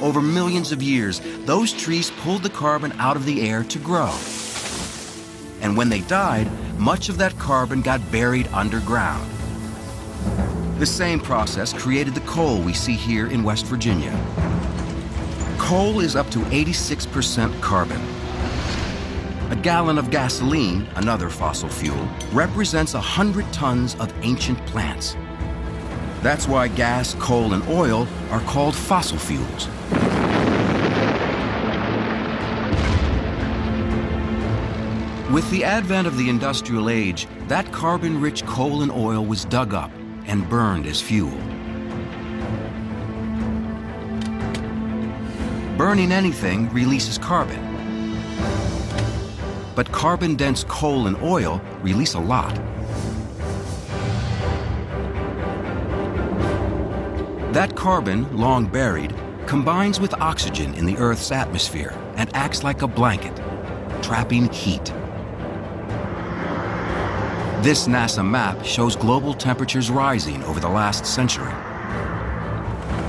Over millions of years, those trees pulled the carbon out of the air to grow. And when they died, much of that carbon got buried underground. The same process created the coal we see here in West Virginia. Coal is up to 86% carbon. A gallon of gasoline, another fossil fuel, represents 100 tons of ancient plants. That's why gas, coal, and oil are called fossil fuels. With the advent of the industrial age, that carbon-rich coal and oil was dug up and burned as fuel. Burning anything releases carbon. But carbon-dense coal and oil release a lot. That carbon, long buried, combines with oxygen in the Earth's atmosphere and acts like a blanket, trapping heat. This NASA map shows global temperatures rising over the last century.